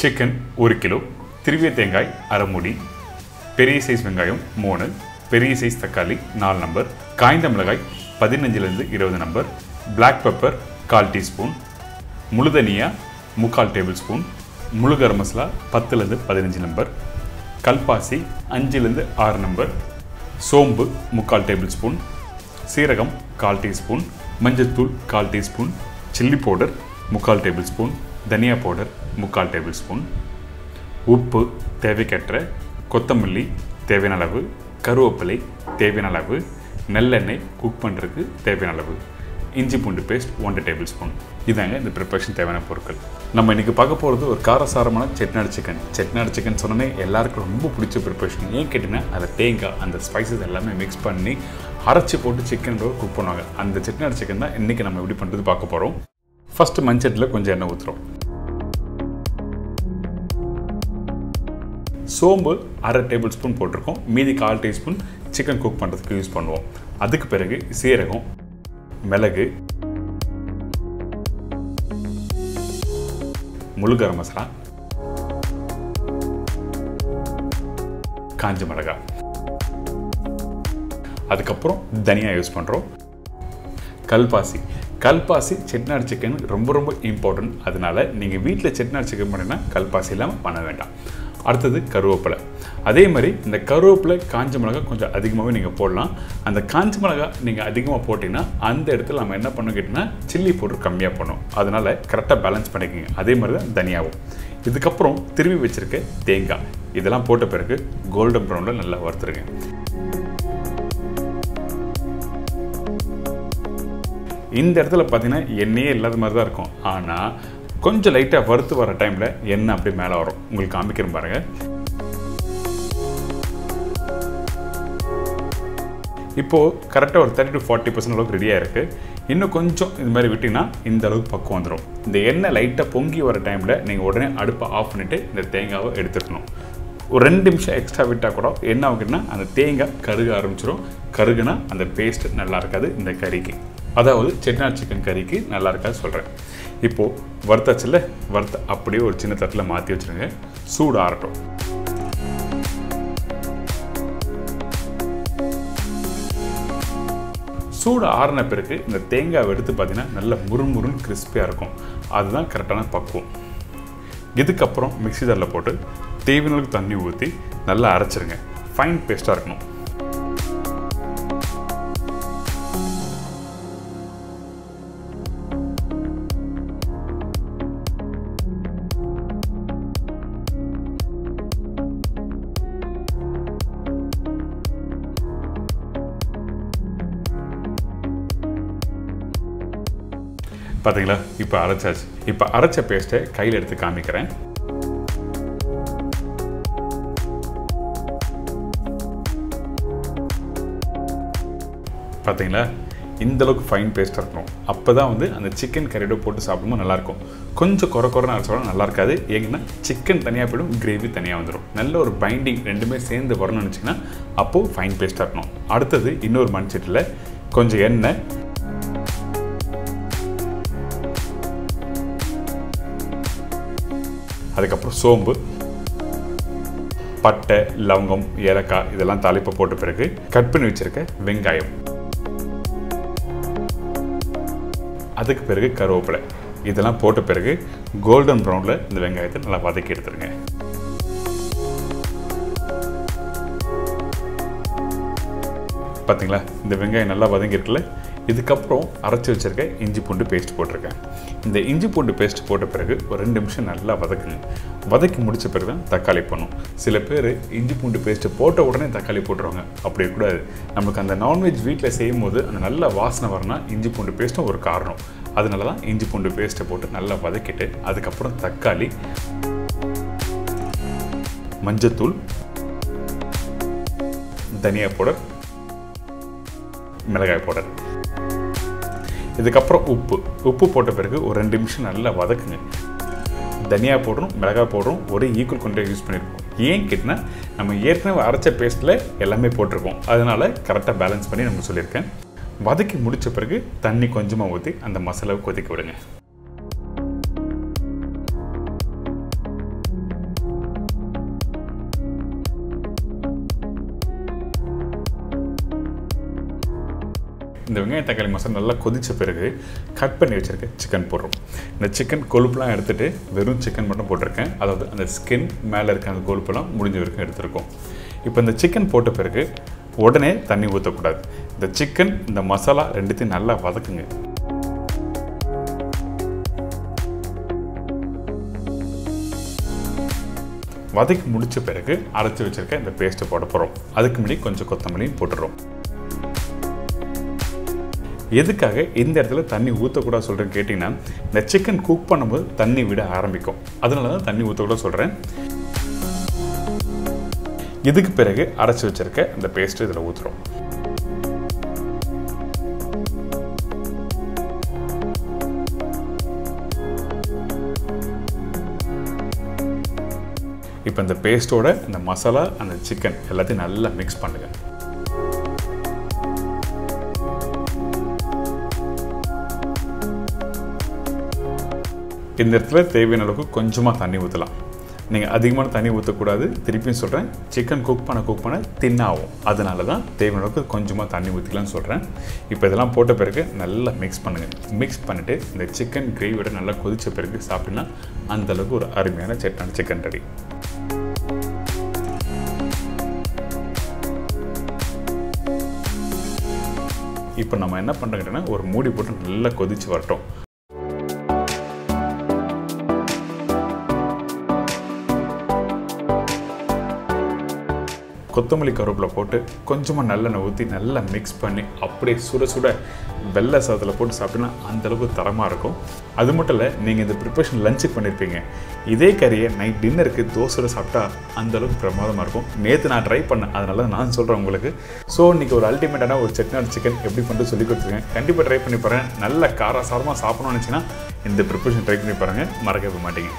Chicken ஒரு kilo திருவிய தேங்காய் அரை மூடி பெரிய சைஸ் வெங்காயம் மூணு பெரிய சைஸ் தக்காளி நாலு நம்பர் காய்ந்த மிளகாய் பதினஞ்சுலேருந்து இருபது நம்பர் பிளாக் பெப்பர் கால் டீஸ்பூன் முழு தனியா முக்கால் டேபிள் ஸ்பூன் முழு கரம் மசாலா பத்துலேருந்து பதினஞ்சு நம்பர் கல்பாசி அஞ்சுலேருந்து ஆறு நம்பர் சோம்பு முக்கால் டேபிள் ஸ்பூன் சீரகம் கால் டீஸ்பூன் மஞ்சள்தூள் கால் டீஸ்பூன் சில்லி பவுடர் முக்கால் டேபிள் ஸ்பூன் தனியா பவுடர் முக்கால் டேபிள் ஸ்பூன் உப்பு தேவைக்கற்ற கொத்தமல்லி தேவையான அளவு கருவேப்பிலை தேவையான அளவு நல்லெண்ணெய் குக் பண்ணுறதுக்கு தேவையான அளவு இஞ்சி பூண்டு பேஸ்ட் ஒன்றரை டேபிள் ஸ்பூன் இதாங்க இந்த ப்ரிப்பரேஷன் தேவையான பொருட்கள். நம்ம இன்றைக்கி பார்க்க போகிறது ஒரு காரசாரமான செட்நாடு சிக்கன் செட்நாடு சிக்கன் சொன்னோன்னே எல்லாருக்கும் ரொம்ப பிடிச்ச ப்ரிப்பரேஷன் ஏன் கேட்டிங்கன்னா அதை தேங்காய் அந்த ஸ்பைசஸ் எல்லாமே மிக்ஸ் பண்ணி அரைச்சி போட்டு சிக்கன் குக் பண்ணுவாங்க. அந்த செட்நாடு சிக்கன் தான் இன்றைக்கி நம்ம எப்படி பண்ணுறது பார்க்க போகிறோம் ஃபஸ்ட்டு மஞ்சட்டில் கொஞ்சம் எண்ணெய் ஊற்றுறோம் சோம்பு அரை டேபிள் ஸ்பூன் போட்டிருக்கோம். மீதி கால் டீஸ்பூன் சிக்கன் குக் பண்ணுறதுக்கு யூஸ் பண்ணுவோம். அதுக்கு பிறகு சீரகம் மிளகு முழு கரம் மசாலா காஞ்ச மிளகா. அதுக்கப்புறம் தனியாக யூஸ் பண்ணுறோம் கல்பாசி. கல்பாசி செட்நாடு சிக்கன் ரொம்ப ரொம்ப இம்பார்ட்டன்ட் அதனால நீங்கள் வீட்டில் செட்நாடு சிக்கன் பண்ணினா கல்பாசி இல்லாமல் பண்ண வேண்டாம். அடுத்தது கருவேப்பிலை. அதே மாதிரி இந்த கருவேப்பிலை காஞ்ச மிளகாய் கொஞ்சம் அதிகமாகவே நீங்கள் போடலாம். அந்த காஞ்ச மிளகாய் நீங்கள் அதிகமாக போட்டிங்கன்னா அந்த இடத்துல நம்ம என்ன பண்ணோம் கேட்டிங்கன்னா சில்லி பவுடர் கம்மியாக பண்ணும் அதனால் கரெக்டாக பேலன்ஸ் பண்ணிக்கோங்க. அதே மாதிரி தான் தனியாகவும் இதுக்கப்புறம் திரும்பி வச்சுருக்க தேங்காய். இதெல்லாம் போட்ட பிறகு கோல்டன் ப்ரௌனில் நல்லா வறுத்துருங்க. இந்த இடத்துல பார்த்தீங்கன்னா எண்ணெயே இல்லாத மாதிரி தான் இருக்கும். ஆனால் கொஞ்சம் லைட்டாக வறுத்து வர டைமில் எண்ணெய் அப்படியே மேலே வரும். உங்களுக்கு காமிக்கிறேன் பாருங்கள் இப்போது கரெக்டாக ஒரு தேர்ட்டி டு ஃபார்ட்டி பர்சன்ட் அளவுக்கு ரெடியாக இருக்குது இன்னும் கொஞ்சம் இது மாதிரி விட்டிங்கன்னா இந்த அளவுக்கு பக்கம் வந்துடும் இந்த எண்ணெய் லைட்டாக பொங்கி வர டைமில் நீங்கள் உடனே அடுப்பை ஆஃப் பண்ணிவிட்டு இந்த தேங்காவை எடுத்துக்கணும். ஒரு ரெண்டு நிமிஷம் எக்ஸ்ட்ரா விட்டால் கூட என்ன ஆகுதுன்னா அந்த தேங்காய் கருக ஆரம்பிச்சிடும் கருகுனா அந்த பேஸ்ட் நல்லா இருக்காது இந்த கறிக்கு. அதாவது செட்நாட் சிக்கன் கறிக்கு நல்லா இருக்காது சொல்கிறேன் இப்போது வறுத்தாச்சில் வறுத்த அப்படியே ஒரு சின்ன தட்டில் மாற்றி வச்சுருங்க. சூடு ஆறட்டும். சூடு ஆறின பிறகு இந்த தேங்காய் எடுத்து பார்த்தீங்கன்னா நல்ல முறுமுறுன்னு கிறிஸ்பியாக இருக்கும். அதுதான் கரெக்டான பக்குவம். இதுக்கப்புறம் மிக்சி ஜாரில் போட்டு தேவையான தண்ணி ஊற்றி நல்லா அரைச்சிருங்க. ஃபைன் பேஸ்ட்டாக இருக்கணும். பார்த்தீங்களா இப்போ அரைச்சாச்சு. இப்போ அரைச்ச பேஸ்ட்டை கையில் எடுத்து காமிக்கிறேன். பார்த்தீங்களா இந்த அளவுக்கு ஃபைன் பேஸ்ட்டாக இருக்கணும். அப்போ தான் வந்து அந்த சிக்கன் கறியோட போட்டு சாப்பிடும்போது நல்லாயிருக்கும். கொஞ்சம் குறை குறைன்னு அரைச்சோட நல்லா இருக்காது ஏங்கன்னா சிக்கன் தனியாக போயிடும் கிரேவி தனியாக வந்துடும் நல்ல ஒரு பைண்டிங் ரெண்டுமே சேர்ந்து வரணும்னு நினச்சிங்கன்னா அப்போது ஃபைன் பேஸ்ட்டாக இருக்கணும். அடுத்தது இன்னொரு மண்சட்டில் கொஞ்சம் எண்ணெய் அதுக்கப்புறம் சோம்பு பட்டை லவங்கம் ஏலக்காய் இதெல்லாம் தாளிப்பு போட்ட பிறகு கட் பண்ணி வச்சுருக்க வெங்காயம். அதுக்கு பிறகு கருவேப்பிலை. இதெல்லாம் போட்ட பிறகு கோல்டன் ப்ரௌனில் இந்த வெங்காயத்தை நல்லா வதக்கி எடுத்துருங்க. பார்த்தீங்களா இந்த வெங்காயம் நல்லா வதங்கியிருக்குல்ல? இதுக்கப்புறம் அரைச்சி வச்சுருக்க இஞ்சி பூண்டு பேஸ்ட் போட்டிருக்கேன். இந்த இஞ்சி பூண்டு பேஸ்ட் போட்ட பிறகு ஒரு ரெண்டு நிமிஷம் நல்லா வதக்குங்க. வதக்கி முடித்த பிறகு தான் தக்காளி பண்ணும் சில பேர் இஞ்சி பூண்டு பேஸ்ட்டு போட்ட உடனே தக்காளி போட்டுருவாங்க. அப்படி கூடாது நமக்கு அந்த நான்வெஜ் வீட்டில் செய்யும் போது அந்த நல்ல வாசனை வரணும்னா இஞ்சி பூண்டு பேஸ்ட்டும் ஒரு காரணம். அதனால தான் இஞ்சி பூண்டு பேஸ்ட்டை போட்டு நல்லா வதக்கிட்டு அதுக்கப்புறம் தக்காளி மஞ்சத்தூள் தனியா பவுடர் மிளகாய் பவுடர் இதுக்கப்புறம் உப்பு. உப்பு போட்ட பிறகு ஒரு ரெண்டு நிமிஷம் நல்லா வதக்குங்க. தனியா பவுடரும் மிளகாய் பவுடரும் ஒரே ஈக்குவல் கொண்டே யூஸ் பண்ணியிருக்கோம் ஏன் கேட்டினா நம்ம ஏற்கனவே அரைச்ச பேஸ்ட்டில் எல்லாமே போட்டிருக்கோம். அதனால் கரெக்டாக பேலன்ஸ் பண்ணி நம்ம சொல்லியிருக்கேன். வதக்கி முடித்த பிறகு தண்ணி கொஞ்சமாக ஊற்றி அந்த மசாலாவை கொதிக்க விடுங்க. இந்த வெங்காயம் தக்காளி மசாலா நல்லா கொதித்த பிறகு கட் பண்ணி வச்சுருக்க சிக்கன் போடுறோம். இந்த சிக்கன் கொழுப்புலாம் எடுத்துகிட்டு வெறும் சிக்கன் மட்டும் போட்டிருக்கேன். அதாவது அந்த ஸ்கின் மேலே இருக்க அந்த கொழுப்பெல்லாம் முடிஞ்ச வரைக்கும் எடுத்திருக்கோம். இப்போ இந்த சிக்கன் போட்ட பிறகு உடனே தண்ணி ஊற்றக்கூடாது இந்த சிக்கன் இந்த மசாலா ரெண்டுத்தையும் நல்லா வதக்குங்க. வதக்கி முடித்த பிறகு அரைச்சி வச்சுருக்க இந்த பேஸ்ட்டை போட போகிறோம் அதுக்கு முன்னாடி கொஞ்சம் கொத்தமல்லியும் போட்டுடுறோம். எதுக்காக இந்த இடத்துல தண்ணி ஊற்றக்கூடாது சொல்கிறேன்னு கேட்டிங்கன்னா இந்த சிக்கன் குக் பண்ணும்போது தண்ணி விட ஆரம்பிக்கும். அதனால தான் தண்ணி ஊற்றக்கூடாது சொல்கிறேன் இதுக்கு பிறகு அரைச்சி வச்சிருக்க இந்த பேஸ்ட்டு இதில் ஊற்றுறோம் இப்போ இந்த பேஸ்ட்டோட இந்த மசாலா அந்த சிக்கன் எல்லாத்தையும் நல்லா மிக்ஸ் பண்ணுங்கள் இந்த இடத்துல தேவையான அளவுக்கு கொஞ்சமாக தண்ணி ஊற்றலாம் நீங்கள் அதிகமான தண்ணி ஊற்றக்கூடாது திருப்பியும் சொல்கிறேன் சிக்கன் குக் பண்ண குக் பண்ண தின்னாகும். அதனால தான் தேவையான அளவுக்கு கொஞ்சமாக தண்ணி ஊற்றிக்கலாம்னு சொல்கிறேன் இப்போ இதெல்லாம் போட்ட பிறகு நல்லா மிக்ஸ் பண்ணுங்கள் மிக்ஸ் பண்ணிவிட்டு இந்த சிக்கன் கிரேவியோட நல்லா கொதித்த பிறகு சாப்பிட்டீங்கன்னா அந்தளவுக்கு ஒரு அருமையான சட்டான சிக்கன் ரெடி இப்போ நம்ம என்ன பண்ணுறோம் ஒரு மூடி போட்டு நல்லா கொதிச்சு வரட்டும். கொத்தமல்லி கருவேப்பிலை போட்டு கொஞ்சமாக நல்லெண்ணெய் ஊற்றி நல்லா மிக்ஸ் பண்ணி அப்படியே சுட சுட வெள்ளை சாதத்தில் போட்டு சாப்பிட்டீங்கன்னா அந்தளவுக்கு தரமாக இருக்கும். அது மட்டும் இல்லை நீங்கள் இந்த ப்ரிப்பரேஷன் லஞ்சுக்கு பண்ணியிருப்பீங்க இதே கறியை நைட் டின்னருக்கு தோசையில் சாப்பிட்டா அந்தளவுக்கு பிரமாதமாக இருக்கும். நேற்று நான் ட்ரை பண்ணேன் அதனால தான் நான் சொல்கிறேன் உங்களுக்கு. ஸோ இன்றைக்கி ஒரு அல்டிமேட்டான ஒரு செட்நாடு சிக்கன் எப்படி பண்ணிட்டு சொல்லி கொடுத்துருக்கேன். கண்டிப்பாக ட்ரை பண்ணி பாருங்கள் நல்ல காரசாரமாக சாப்பிடணும்னு நினச்சிங்கன்னா இந்த ப்ரிப்பரேஷன் ட்ரை பண்ணி பாருங்கள் மறக்கவே மாட்டீங்க.